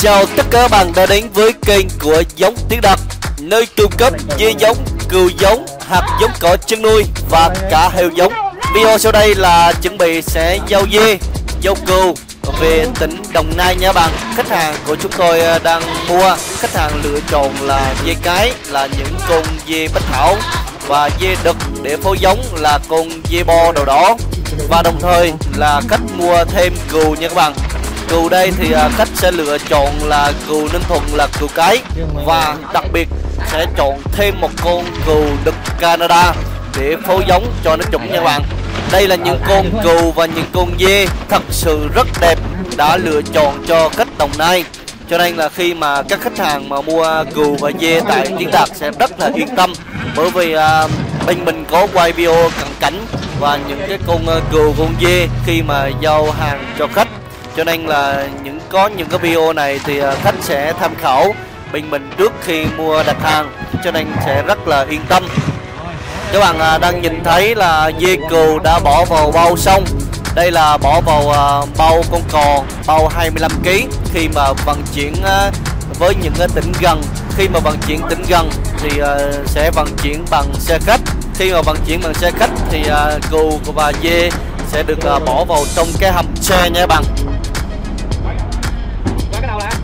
Chào tất cả các bạn đã đến với kênh của Giống Tiếng Đặc Nơi cung cấp dê giống, cừu giống, hạt giống cỏ chân nuôi và cả heo giống. Video sau đây là chuẩn bị sẽ giao dê, giao cừu về tỉnh Đồng Nai nha bạn. Khách hàng của chúng tôi à, đang mua. Khách hàng lựa chọn là dê cái là những con dê bách thảo Và dê đực để phối giống là con dê bo đầu đỏ. Và đồng thời là khách mua thêm cừu nha các bạn cừu đây thì à, khách sẽ lựa chọn là cừu ninh thuận là cừu cái. Và đặc biệt sẽ chọn thêm một con cừu đực canada để phối giống cho nó chuẩn nha các bạn. Đây là những con cừu và những con dê thật sự rất đẹp đã lựa chọn cho khách đồng nai. Cho nên là khi mà các khách hàng mà mua cừu và dê tại tiến đạt sẽ rất là yên tâm. Bởi vì à, bên mình có quay video cận cảnh và những cái con à, cừu con dê khi mà giao hàng cho khách cho nên là những, có những cái video này thì à, khách sẽ tham khảo bên mình trước khi mua đặt hàng. Cho nên sẽ rất là yên tâm. Các bạn à, đang nhìn thấy là dê cừu đã bỏ vào bao xong. Đây là bỏ vào à, bao con cò, bao 25 kg khi mà vận chuyển với những tỉnh gần. Khi mà vận chuyển tỉnh gần thì sẽ vận chuyển bằng xe khách. Khi mà vận chuyển bằng xe khách thì cừu và dê sẽ được bỏ vào trong cái hầm xe nha các bạn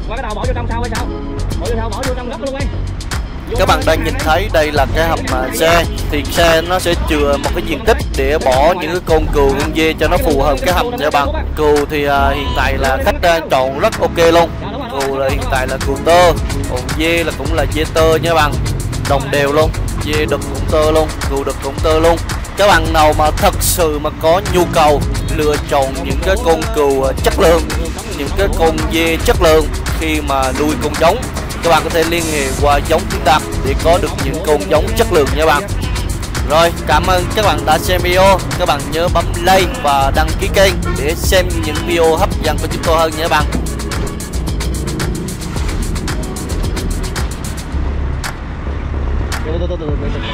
qua cái đầu bỏ vô trong sau hay sao bỏ vô sau bỏ vô trong gấp luôn đi. Các bạn đang nhìn thấy đây là cái hầm xe. Thì xe nó sẽ chừa một cái diện tích để bỏ những cái con cừu con dê cho nó phù hợp cái hầm nha bạn. Cừu thì à, hiện tại là khách đang chọn rất ok luôn. Cừu là hiện tại là cừu tơ còn dê là cũng là dê tơ nha bạn. Đồng đều luôn dê đực cũng tơ luôn cừu đực cũng tơ luôn. Các bạn nào mà thật sự mà có nhu cầu lựa chọn những cái con cừu chất lượng những cái con dê chất lượng khi mà nuôi con giống. Các bạn có thể liên hệ qua giống chúng ta để có được những con giống chất lượng nha bạn. Rồi, cảm ơn các bạn đã xem video. Các bạn nhớ bấm like và đăng ký kênh để xem những video hấp dẫn của chúng tôi hơn nhé bạn. Tám